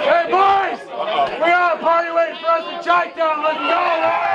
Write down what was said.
Hey, boys! We got a party waiting for us in Chi-Town. Let's go!